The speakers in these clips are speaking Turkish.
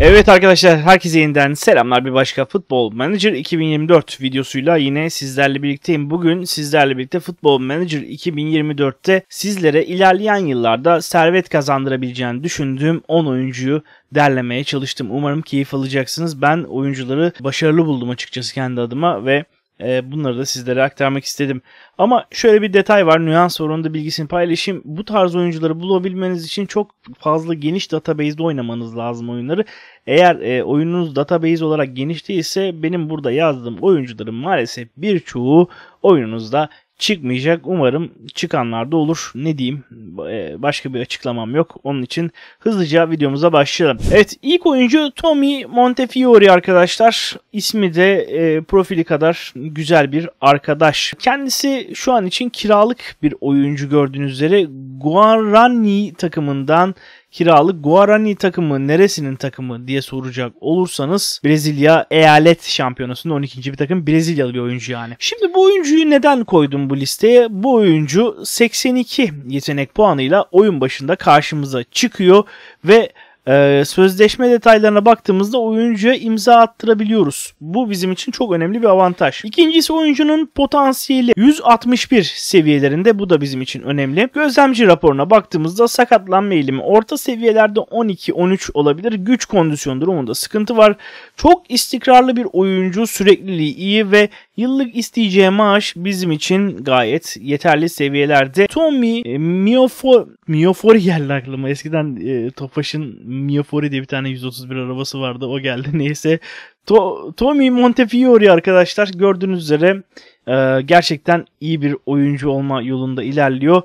Evet arkadaşlar herkese yeniden selamlar bir başka Futbol Manager 2024 videosuyla yine sizlerle birlikteyim. Bugün sizlerle birlikte Futbol Manager 2024'te sizlere ilerleyen yıllarda servet kazandırabileceğini düşündüğüm 10 oyuncuyu derlemeye çalıştım. Umarım keyif alacaksınız. Ben oyuncuları başarılı buldum açıkçası kendi adıma ve e, bunları da sizlere aktarmak istedim. Ama şöyle bir detay var, nüans var, onu da bilgisini paylaşayım. Bu tarz oyuncuları bulabilmeniz için çok fazla geniş database'de oynamanız lazım oyunları. Eğer e, oyununuz database olarak geniş değilse benim burada yazdığım oyuncuların maalesef birçoğu oyununuzda çıkmayacak. Umarım çıkanlar da olur. Ne diyeyim? Başka bir açıklamam yok. Onun için hızlıca videomuza başlayalım. Evet ilk oyuncu Tommy Montefiore arkadaşlar. İsmi de e, profili kadar güzel bir arkadaş. Kendisi şu an için kiralık bir oyuncu gördüğünüz üzere Guarani takımından kiralık Guarani takımı neresinin takımı diye soracak olursanız Brezilya eyalet şampiyonasının 12. bir takım Brezilyalı bir oyuncu yani. Şimdi bu oyuncuyu neden koydum bu listeye? Bu oyuncu 82 yetenek puanıyla oyun başında karşımıza çıkıyor ve ee, sözleşme detaylarına baktığımızda oyuncuya imza attırabiliyoruz. Bu bizim için çok önemli bir avantaj. İkincisi oyuncunun potansiyeli 161 seviyelerinde bu da bizim için önemli. Gözlemci raporuna baktığımızda sakatlanma eğilimi orta seviyelerde 12-13 olabilir. Güç kondisyon durumunda sıkıntı var. Çok istikrarlı bir oyuncu, sürekliliği iyi ve yıllık isteyeceği maaş bizim için gayet yeterli seviyelerde. Tommy e, Miofor Miofori geldi aklıma. Eskiden e, Tofaş'ın Miofori diye bir tane 131 arabası vardı. O geldi. Neyse. To Tommy Montefiore arkadaşlar gördüğünüz üzere e, gerçekten iyi bir oyuncu olma yolunda ilerliyor.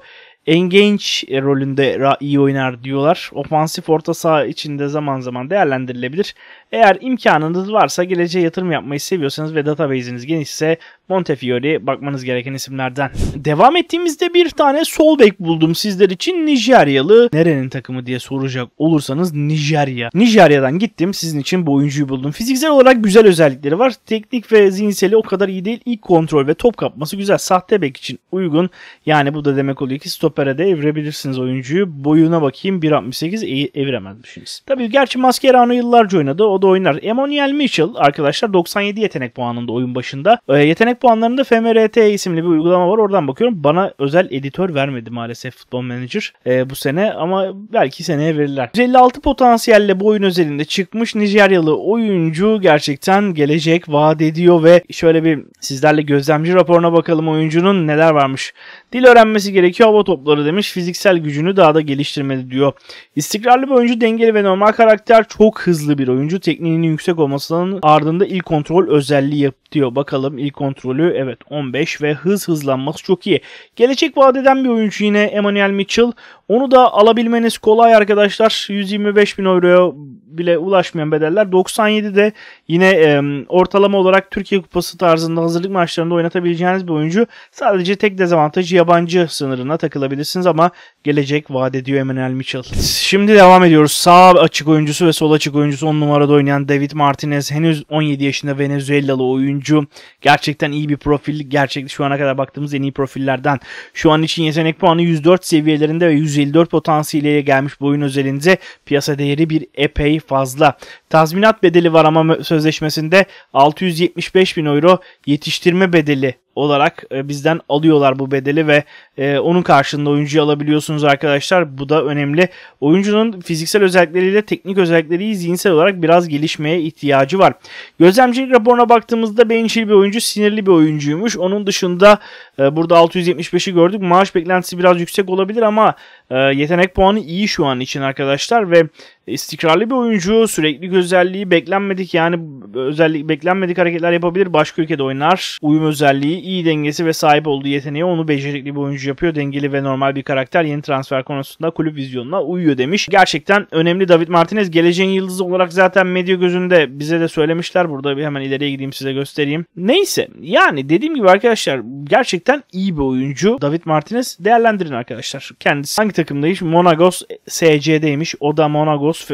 Engage rolünde iyi oynar diyorlar. Ofansif orta saha içinde zaman zaman değerlendirilebilir. Eğer imkanınız varsa geleceğe yatırım yapmayı seviyorsanız ve database'iniz genişse Montefiore bakmanız gereken isimlerden. Devam ettiğimizde bir tane sol bek buldum sizler için Nijeryalı. Nerenin takımı diye soracak olursanız Nijerya. Nijerya'dan gittim sizin için bu oyuncuyu buldum. Fiziksel olarak güzel özellikleri var. Teknik ve zihinseli o kadar iyi değil. İlk kontrol ve top kapması güzel. Sahte bek için uygun. Yani bu da demek oluyor ki stopere de evirebilirsiniz oyuncuyu. Boyuna bakayım 1.68 eviremezmişsiniz. Tabii gerçi Mascherano yıllarca oynadı. O da oynar. Emmanuel Mitchell arkadaşlar 97 yetenek puanında oyun başında. E, yetenek puanlarında FMRT isimli bir uygulama var. Oradan bakıyorum. Bana özel editör vermedi maalesef Futbol Manager e, bu sene ama belki seneye verirler. 156 potansiyelle bu oyun özelinde çıkmış Nijeryalı oyuncu gerçekten gelecek vaat ediyor ve şöyle bir sizlerle gözlemci raporuna bakalım oyuncunun neler varmış. Dil öğrenmesi gerekiyor hava topları demiş. Fiziksel gücünü daha da geliştirmeli diyor. İstikrarlı bir oyuncu dengeli ve normal karakter çok hızlı bir oyuncu. Tekniğinin yüksek olmasının ardında ilk kontrol özelliği yap diyor. Bakalım ilk kontrolü evet 15 ve hız hızlanması çok iyi. Gelecek vadeden bir oyuncu yine Emmanuel Mitchell. Onu da alabilmeniz kolay arkadaşlar. 125 bin euroya bile ulaşmayan bedeller. 97'de yine e, ortalama olarak Türkiye Kupası tarzında hazırlık maçlarında oynatabileceğiniz bir oyuncu. Sadece tek dezavantajı yabancı sınırına takılabilirsiniz ama gelecek vaat ediyor Emmanuel Mitchell. Şimdi devam ediyoruz. Sağ açık oyuncusu ve sol açık oyuncusu 10 numarada oynayan David Martinez. Henüz 17 yaşında Venezuelalı oyuncu. Gerçekten iyi bir profil. Gerçekten şu ana kadar baktığımız en iyi profillerden. Şu an için yetenek puanı 104 seviyelerinde ve 154 potansiyeliye gelmiş bu oyun özelinde piyasa değeri bir epey fazla. Tazminat bedeli var ama sözleşmesinde 675 bin euro yetiştirme bedeli olarak e, bizden alıyorlar bu bedeli ve e, onun karşılığında oyuncuyu alabiliyorsunuz arkadaşlar. Bu da önemli. Oyuncunun fiziksel özellikleriyle teknik özellikleri zihinsel olarak biraz gelişmeye ihtiyacı var. Gözlemcilik raporuna baktığımızda bencil bir oyuncu, sinirli bir oyuncuymuş. Onun dışında e, burada 675'i gördük. Maaş beklentisi biraz yüksek olabilir ama yetenek puanı iyi şu an için arkadaşlar ve istikrarlı bir oyuncu, sürekli özelliği beklenmedik yani özellik beklenmedik hareketler yapabilir. Başka ülkede oynar. Uyum özelliği, iyi dengesi ve sahip olduğu yeteneği onu becerikli bir oyuncu yapıyor. Dengeli ve normal bir karakter yeni transfer konusunda kulüp vizyonuna uyuyor demiş. Gerçekten önemli David Martinez geleceğin yıldızı olarak zaten medya gözünde bize de söylemişler. Burada bir hemen ileriye gideyim size göstereyim. Neyse yani dediğim gibi arkadaşlar gerçekten iyi bir oyuncu. David Martinez değerlendirin arkadaşlar. Kendisi hangi takımdaymış? Monagos SC'deymiş. O da Monagos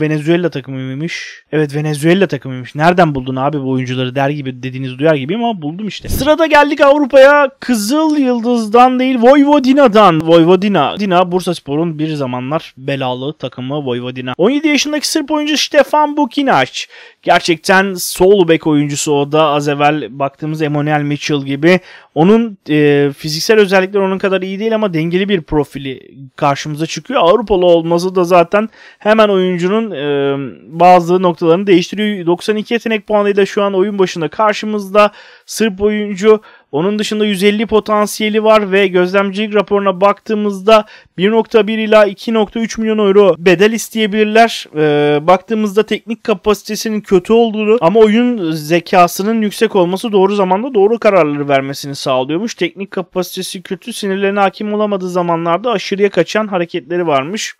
Venezuela takımıymış. Evet Venezuela takımıymış. Nereden buldun abi bu oyuncuları der gibi dediğiniz duyar gibi ama buldum işte. Sırada Sırada geldik Avrupa'ya. Kızıl Yıldız'dan değil Vojvodina'dan. Vojvodina. Dina Bursa Spor'un bir zamanlar belalı takımı Vojvodina. 17 yaşındaki Sırp oyuncu Stefan Bukinac. Gerçekten sol bek oyuncusu o da az evvel baktığımız Emmanuel Mitchell gibi. Onun e, fiziksel özellikleri onun kadar iyi değil ama dengeli bir profili karşımıza çıkıyor. Avrupalı olması da zaten hemen oyuncunun e, bazı noktalarını değiştiriyor. 92 yetenek puanıyla şu an oyun başında karşımızda Sırp oyuncu. Onun dışında 150 potansiyeli var ve gözlemcilik raporuna baktığımızda 1.1 ila 2.3 milyon euro bedel isteyebilirler. Ee, baktığımızda teknik kapasitesinin kötü olduğunu ama oyun zekasının yüksek olması doğru zamanda doğru kararları vermesini sağlıyormuş. Teknik kapasitesi kötü, sinirlerine hakim olamadığı zamanlarda aşırıya kaçan hareketleri varmış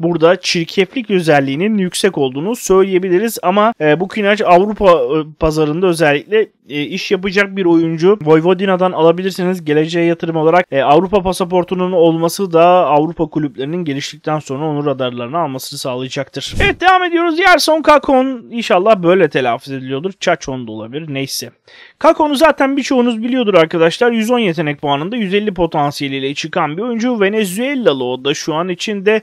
burada çirkeflik özelliğinin yüksek olduğunu söyleyebiliriz ama e, bu Kinaç Avrupa e, pazarında özellikle e, iş yapacak bir oyuncu. Vojvodina'dan alabilirsiniz. Geleceğe yatırım olarak e, Avrupa pasaportunun olması da Avrupa kulüplerinin geliştikten sonra onu radarlarına almasını sağlayacaktır. Evet devam ediyoruz. Yerson Kakon inşallah böyle telaffuz ediliyordur. Çaçon da olabilir. Neyse. Kakon'u zaten birçoğunuz biliyordur arkadaşlar. 110 yetenek puanında 150 potansiyeliyle çıkan bir oyuncu. Venezuelalı o da şu an içinde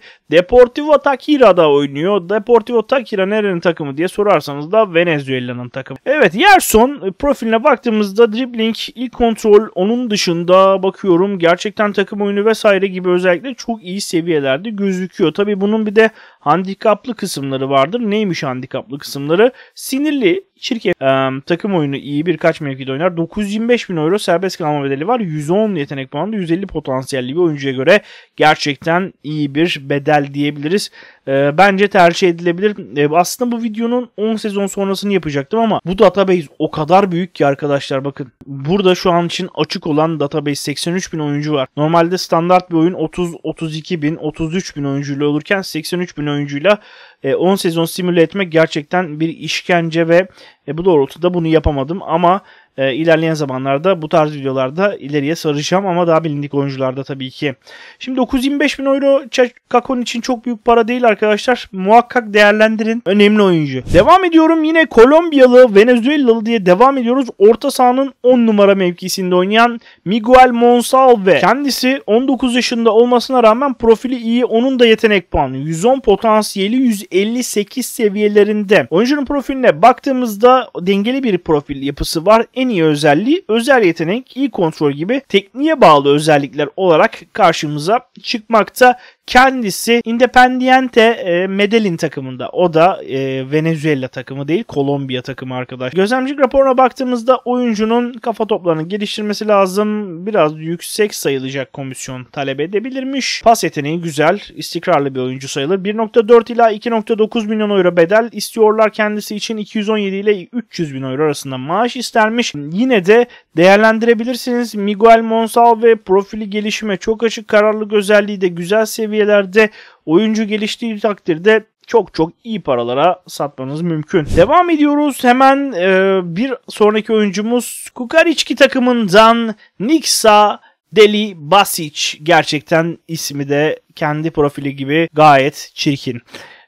Deportivo Takira'da oynuyor. Deportivo Takira nerenin takımı diye sorarsanız da Venezuela'nın takımı. Evet Yerson pro profiline baktığımızda dribbling, ilk kontrol onun dışında bakıyorum gerçekten takım oyunu vesaire gibi özellikle çok iyi seviyelerde gözüküyor. Tabi bunun bir de handikaplı kısımları vardır. Neymiş handikaplı kısımları? Sinirli, çirkef. Ee, takım oyunu iyi birkaç mevkide oynar. 925 bin euro serbest kalma bedeli var. 110 yetenek puanı 150 potansiyelli bir oyuncuya göre gerçekten iyi bir bedel diyebiliriz. Ee, bence tercih edilebilir. Ee, aslında bu videonun 10 sezon sonrasını yapacaktım ama bu database o kadar büyük ki arkadaşlar bakın. Burada şu an için açık olan database 83 bin oyuncu var. Normalde standart bir oyun 30-32 bin 33 bin oyuncuyla olurken 83 bin oyuncuyla 10 e, sezon simüle etmek gerçekten bir işkence ve e, bu doğrultuda bunu yapamadım ama e, ilerleyen zamanlarda bu tarz videolarda ileriye saracağım ama daha bilindik oyuncularda tabii ki. Şimdi 925 bin euro Kakon için çok büyük para değil arkadaşlar. Muhakkak değerlendirin. Önemli oyuncu. Devam ediyorum yine Kolombiyalı, Venezuelalı diye devam ediyoruz. Orta sahanın 10 numara mevkisinde oynayan Miguel Monsalve. Kendisi 19 yaşında olmasına rağmen profili iyi. Onun da yetenek puanı 110 potansiyeli 158 seviyelerinde. Oyuncunun profiline baktığımızda dengeli bir profil yapısı var. En iyi özelliği özel yetenek, iyi kontrol gibi tekniğe bağlı özellikler olarak karşımıza çıkmakta. Kendisi Independiente e, Medellin takımında. O da e, Venezuela takımı değil, Kolombiya takımı arkadaş. Gözlemcilik raporuna baktığımızda oyuncunun kafa toplarını geliştirmesi lazım. Biraz yüksek sayılacak komisyon talep edebilirmiş. Pas yeteneği güzel, istikrarlı bir oyuncu sayılır. 1.4 ila 2.9 milyon euro bedel istiyorlar kendisi için 217 ile 300 bin euro arasında maaş istermiş. Yine de değerlendirebilirsiniz. Miguel Monsalve profili gelişime çok açık kararlılık özelliği de güzel seviyelerde. Oyuncu geliştiği takdirde çok çok iyi paralara satmanız mümkün. Devam ediyoruz. Hemen e, bir sonraki oyuncumuz Kukariçki takımından Niksa Deli Basic. Gerçekten ismi de kendi profili gibi gayet çirkin.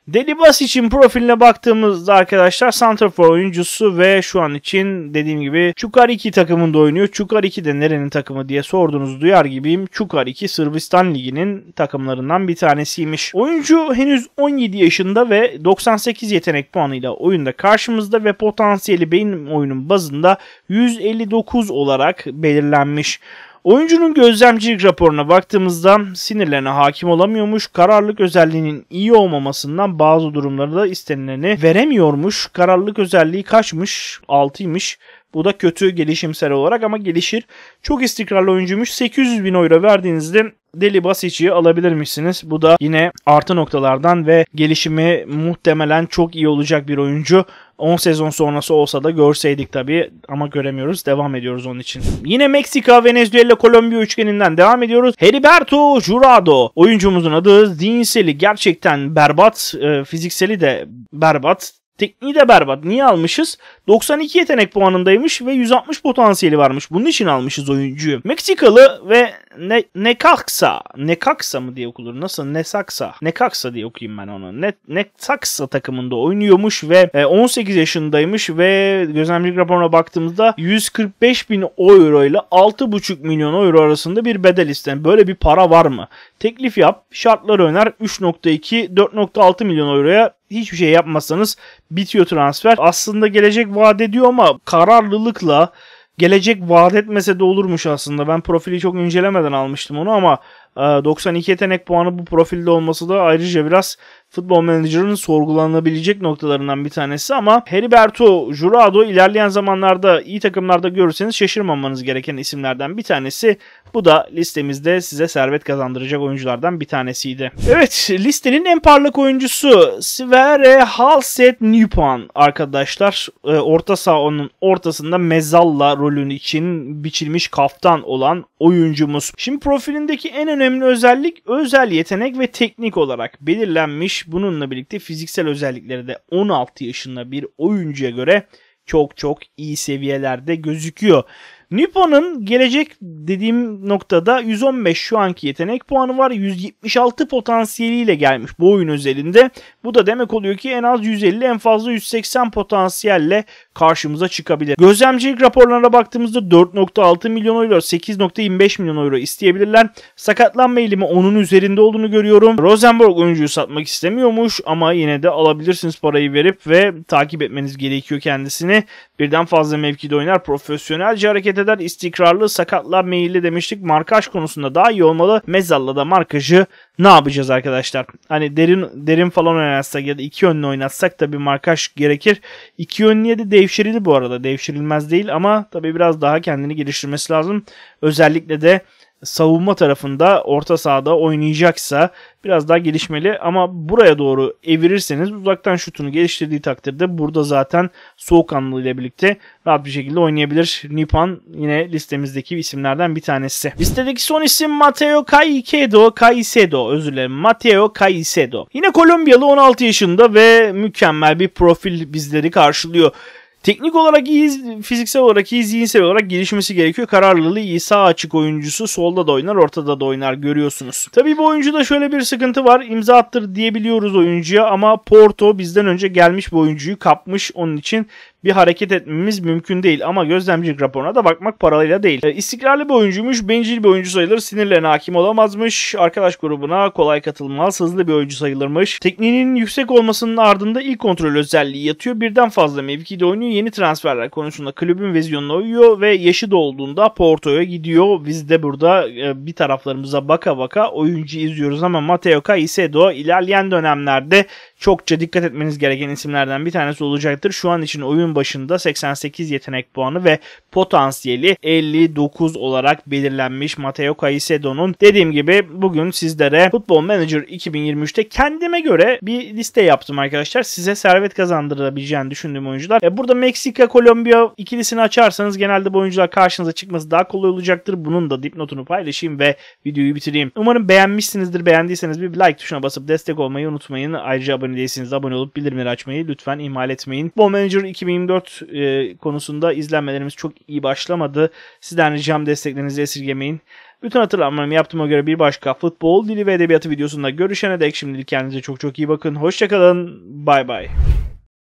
Delibas için profiline baktığımızda arkadaşlar Santrafor oyuncusu ve şu an için dediğim gibi Çukar 2 takımında oynuyor. Çukar 2 de nerenin takımı diye sorduğunuz duyar gibiyim. Çukar 2 Sırbistan Ligi'nin takımlarından bir tanesiymiş. Oyuncu henüz 17 yaşında ve 98 yetenek puanıyla oyunda karşımızda ve potansiyeli beyin oyunun bazında 159 olarak belirlenmiş. Oyuncunun gözlemcilik raporuna baktığımızda sinirlerine hakim olamıyormuş, kararlılık özelliğinin iyi olmamasından bazı durumlarda istenileni veremiyormuş. Kararlılık özelliği kaçmış? 6'ymış. Bu da kötü gelişimsel olarak ama gelişir. Çok istikrarlı oyuncuymuş. 800 bin euro verdiğinizde Deli Basic'i alabilirmişsiniz. Bu da yine artı noktalardan ve gelişimi muhtemelen çok iyi olacak bir oyuncu. 10 sezon sonrası olsa da görseydik tabii ama göremiyoruz. Devam ediyoruz onun için. Yine Meksika, Venezuela, Kolombiya üçgeninden devam ediyoruz. Heriberto Jurado. Oyuncumuzun adı zihinseli gerçekten berbat. E, fizikseli de berbat Tekniği de berbat. Niye almışız? 92 yetenek puanındaymış ve 160 potansiyeli varmış. Bunun için almışız oyuncuyu. Meksikalı ve ne, Nekaksa. Nekaksa mı diye okulur? Nasıl? Nesaksa. Nekaksa diye okuyayım ben onu. Ne, Nesaksa takımında oynuyormuş ve 18 e, yaşındaymış ve gözlemcilik raporuna baktığımızda 145 bin euro ile 6,5 milyon euro arasında bir bedel isten. Böyle bir para var mı? Teklif yap. Şartları öner. 3.2 4.6 milyon euroya hiçbir şey yapmazsanız bitiyor transfer. Aslında gelecek vaat ediyor ama kararlılıkla gelecek vaat etmese de olurmuş aslında. Ben profili çok incelemeden almıştım onu ama 92 yetenek puanı bu profilde olması da ayrıca biraz futbol menajerinin sorgulanabilecek noktalarından bir tanesi ama Heriberto Jurado ilerleyen zamanlarda iyi takımlarda görürseniz şaşırmamanız gereken isimlerden bir tanesi. Bu da listemizde size servet kazandıracak oyunculardan bir tanesiydi. Evet listenin en parlak oyuncusu Sverre Halset Nypan arkadaşlar. Ee, orta sahanın ortasında Mezalla rolünü için biçilmiş kaftan olan oyuncumuz. Şimdi profilindeki en önemli özellik özel yetenek ve teknik olarak belirlenmiş Bununla birlikte fiziksel özellikleri de 16 yaşında bir oyuncuya göre çok çok iyi seviyelerde gözüküyor. Nippon'un gelecek dediğim noktada 115 şu anki yetenek puanı var. 176 potansiyeliyle gelmiş bu oyun özelinde. Bu da demek oluyor ki en az 150 en fazla 180 potansiyelle karşımıza çıkabilir. Gözlemcilik raporlarına baktığımızda 4.6 milyon euro 8.25 milyon euro isteyebilirler. Sakatlanma eğilimi onun üzerinde olduğunu görüyorum. Rosenborg oyuncuyu satmak istemiyormuş ama yine de alabilirsiniz parayı verip ve takip etmeniz gerekiyor kendisini. Birden fazla mevkide oynar. Profesyonelce hareket eder. istikrarlı sakatlar meyilli demiştik. Markaj konusunda daha iyi olmalı. Mezzal'la markajı ne yapacağız arkadaşlar? Hani derin derin falan oynatsak ya da iki yönlü oynatsak da bir markaj gerekir. İki yönlüye de devşirili bu arada. Devşirilmez değil ama tabii biraz daha kendini geliştirmesi lazım. Özellikle de savunma tarafında orta sahada oynayacaksa biraz daha gelişmeli ama buraya doğru evirirseniz uzaktan şutunu geliştirdiği takdirde burada zaten soğukkanlı ile birlikte rahat bir şekilde oynayabilir. Nipan yine listemizdeki isimlerden bir tanesi. Listedeki son isim Mateo Caicedo. Caicedo özür dilerim. Mateo Caicedo. Yine Kolombiyalı 16 yaşında ve mükemmel bir profil bizleri karşılıyor. Teknik olarak iyi, fiziksel olarak iyi, zihinsel olarak gelişmesi gerekiyor. Kararlılığı iyi, sağ açık oyuncusu. Solda da oynar, ortada da oynar görüyorsunuz. Tabii bu oyuncuda şöyle bir sıkıntı var. İmza attır diyebiliyoruz oyuncuya ama Porto bizden önce gelmiş bu oyuncuyu kapmış. Onun için bir hareket etmemiz mümkün değil. Ama gözlemcilik raporuna da bakmak paralıyla değil. E, istikrarlı bir oyuncuymuş, bencil bir oyuncu sayılır, sinirlerine hakim olamazmış, arkadaş grubuna kolay katılmaz, hızlı bir oyuncu sayılırmış. Tekniğinin yüksek olmasının ardında ilk kontrol özelliği yatıyor. Birden fazla mevkide oynuyor. Yeni transferler konusunda kulübün vizyonuna uyuyor ve yaşı dolduğunda Porto'ya gidiyor. Biz de burada e, bir taraflarımıza baka baka oyuncu izliyoruz ama Matteo Caicedo ilerleyen dönemlerde çokça dikkat etmeniz gereken isimlerden bir tanesi olacaktır. Şu an için oyun başında 88 yetenek puanı ve potansiyeli 59 olarak belirlenmiş Matteo Caicedo'nun. Dediğim gibi bugün sizlere Football Manager 2023'te kendime göre bir liste yaptım arkadaşlar. Size servet kazandırabileceğini düşündüğüm oyuncular. E, burada Meksika, Kolombiya ikilisini açarsanız genelde bu oyuncular karşınıza çıkması daha kolay olacaktır. Bunun da dipnotunu paylaşayım ve videoyu bitireyim. Umarım beğenmişsinizdir. Beğendiyseniz bir like tuşuna basıp destek olmayı unutmayın. Ayrıca abone değilseniz abone olup bildirimleri açmayı lütfen ihmal etmeyin. Football Manager 2024 e, konusunda izlenmelerimiz çok iyi başlamadı. Sizden ricam desteklerinizi esirgemeyin. Bütün hatırlatmalarımı yaptığıma göre bir başka futbol, dili ve edebiyatı videosunda görüşene dek şimdilik kendinize çok çok iyi bakın. Hoşçakalın. Bay bay.